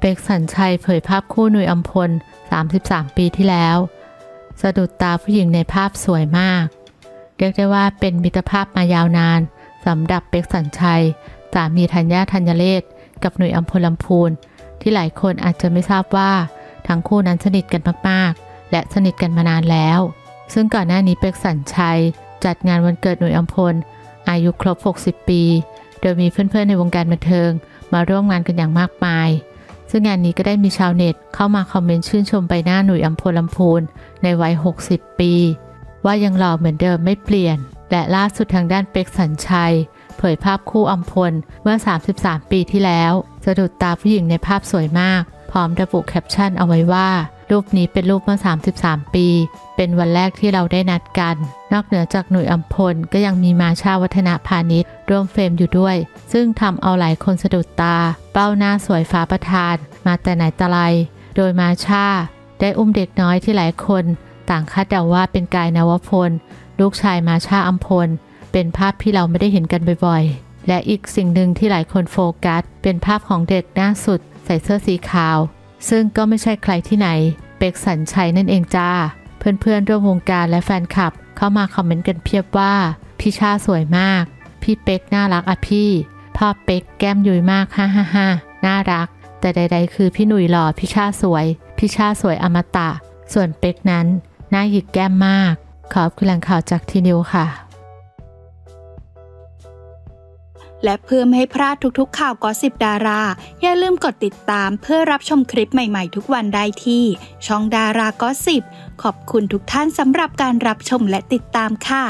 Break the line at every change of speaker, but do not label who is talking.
เป็กสัญชัยเผยภาพคู่หนุ่ยอัมพล 33 ปีที่แล้ว สะดุดตาผู้หญิงในภาพสวยมาก เรียกได้ว่าเป็นมิตรภาพมายาวนานสำหรับเป็กสัญชัย สามีธัญญาธัญเลศกับหนุ่ยอัมพลลำพูน ที่หลายคนอาจจะไม่ทราบว่า ทั้งคู่นั้นสนิทกันมากๆ และสนิทกันมานานแล้ว ซึ่งก่อนหน้านี้เป็กสัญชัย จัดงานวันเกิดหนุ่ยอัมพล อายุครบ 60 ปี โดยมีเพื่อนๆในวงการบันเทิง มาร่วมงานกันอย่างมากมาย ซึ่งงานนี้ก็ได้มีชาวเน็ตเข้ามาคอมเมนต์ชื่นชมใบหน้าหนุ่ยอัมพลลำพูนในวัย 60 ปี ว่ายังหล่อเหมือนเดิมไม่เปลี่ยน และล่าสุดทางด้านเป็กสัญชัย เผยภาพคู่อัมพลเมื่อ 33 ปีที่แล้วสะดุดตาผู้หญิงในภาพสวยมาก พร้อมระบุแคปชั่นเอาไว้ว่า รูปนี้เป็นรูปเมื่อ 33 ปี เป็นวันแรกที่เราได้นัดกัน นอกเหนือจากหนุ่ยอัมพลก็ยังมีมาชาวัฒนาพาณิชย์ร่วมเฟรมอยู่ด้วย ซึ่งทำเอาหลายคนสะดุดตา เป้าหน้าสวยฟ้าประทาน มาแต่ไหนแต่ไรโดยมาชาได้อุ้มเด็กน้อยที่หลายคน ต่างคาดเดาว่าเป็นกายนวพล ลูกชายมาชาอัมพล เป็นภาพที่เราไม่ได้เห็นกันบ่อยๆ และอีกสิ่งหนึ่งที่หลายคนโฟกัส เป็นภาพของเด็กหน้าสุด ใส่เสื้อสีขาว ซึ่งก็ไม่ใช่ใครที่ไหน เป็กสัญชัยนั่นเองจ้า เพื่อนๆร่วมวงการและแฟนคลับ เข้ามาคอมเมนต์กันเพียบว่า พี่ชาสวยมาก พี่เป็กน่ารักอะพี่พ่อเป็กแก้มยุยมากฮ่าฮ่าฮ่าน่ารัก แต่ใด ๆ คือพี่หนุ่ยหล่อพี่ชาสวย พี่ชาสวยอมตะ ส่วนเป็กนั้นน่าหยิกแก้มมาก ขอบคุณแหล่งข่าวจากทีนิวค่ะ
และเพื่อไม่ให้พลาดทุกๆข่าวกอสิบดารา อย่าลืมกดติดตามเพื่อรับชมคลิปใหม่ๆทุกวันได้ที่ ช่องดารากอสิบขอบคุณทุกท่านสำหรับการรับชมและติดตามค่ะ